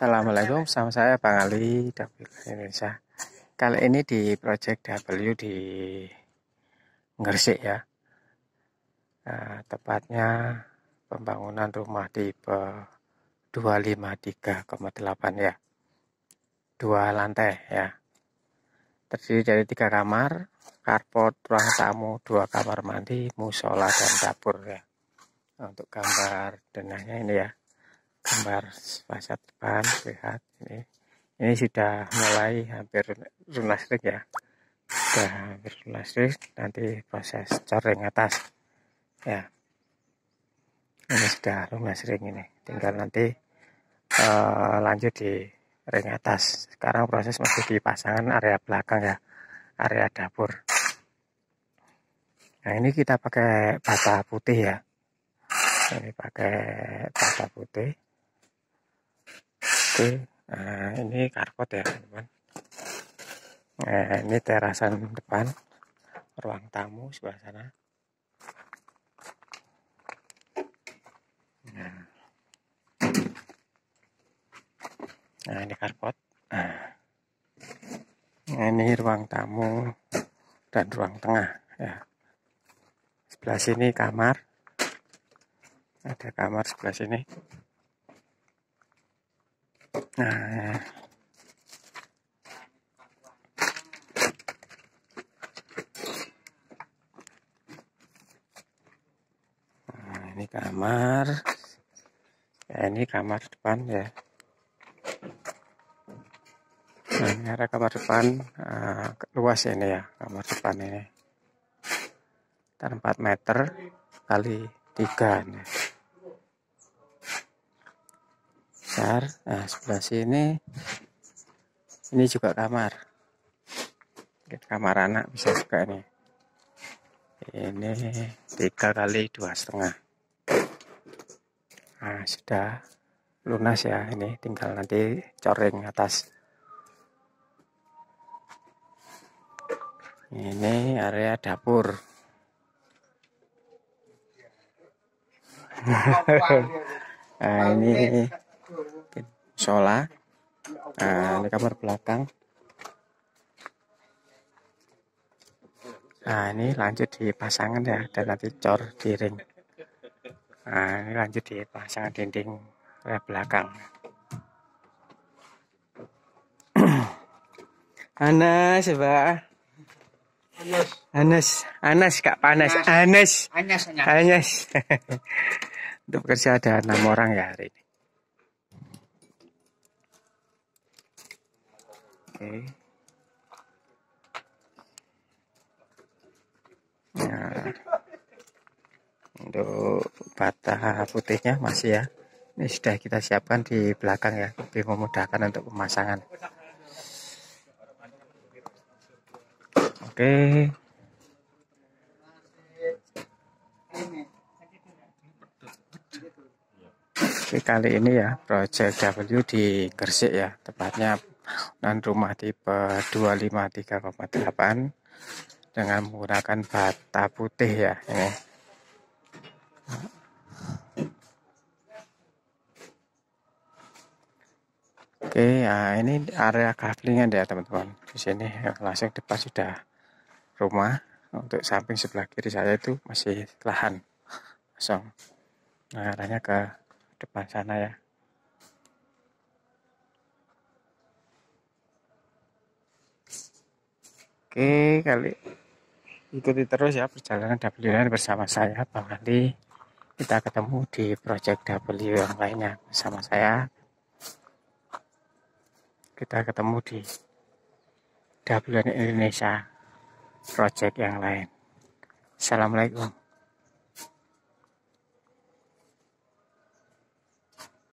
Assalamualaikum, sama saya Bang Ali dari Indonesia. Kali ini di Project W di Gresik ya. Nah, tepatnya pembangunan rumah tipe 253,8 ya. Dua lantai ya. Terdiri dari tiga kamar, carport, ruang tamu, dua kamar mandi, musola dan dapur ya. Untuk gambar denahnya ini ya gambar fasad depan lihat ini. Ini sudah mulai hampir lunas ring ya. Sudah hampir lunas ring nanti proses coring atas. Ya. Ini sudah lunas ring ini. Tinggal nanti uh, lanjut di ring atas. Sekarang proses masih di pasangan area belakang ya. Area dapur. Nah ini kita pakai bata putih ya. Ini pakai bata putih Oke, nah ini karpot ya teman-teman. Nah, ini terasan depan, ruang tamu sebelah sana. Nah, nah ini karpot. Nah, nah, ini ruang tamu dan ruang tengah ya. Sebelah sini kamar. Ada kamar sebelah sini. Nah, nah ini kamar. Ya, ini kamar depan ya. Nah, ini ada kamar depan uh, luas ini ya, kamar depan ini. 4 meter kali 3 nih. Besar. Nah sebelah sini ini juga kamar. Kamar anak bisa juga ini. Ini tiga kali dua setengah. Nah sudah lunas ya ini. Tinggal nanti coreng atas. Ini area dapur. Nah ini Sola. Nah, ini kamar belakang. Nah, ini lanjut di pasangan ya, dan nanti cor di ring. Nah, ini lanjut di pasangan dinding belakang. Anas, Pak. Anas. Anas, Anas Kak Panas. Anas. Anas. Anas. Anas. Untuk bekerja ada enam orang ya hari ini. Oke. Nah, untuk bata putihnya masih ya. Ini sudah kita siapkan di belakang ya, lebih memudahkan untuk pemasangan. Oke. Oke, kali ini ya Project W di Gresik ya, tepatnya dan rumah tipe 253,8 dengan menggunakan bata putih ya ini. Oke, ya ini area kaflingan ya teman-teman. Di sini ya, langsung depan sudah rumah. Untuk samping sebelah kiri saya itu masih lahan kosong. Nah, arahnya ke depan sana ya. Oke, kali ikuti terus ya perjalanan W bersama saya Bang Ali. Kita ketemu di project W yang lainnya bersama saya. Kita ketemu di W Indonesia project yang lain. Assalamualaikum.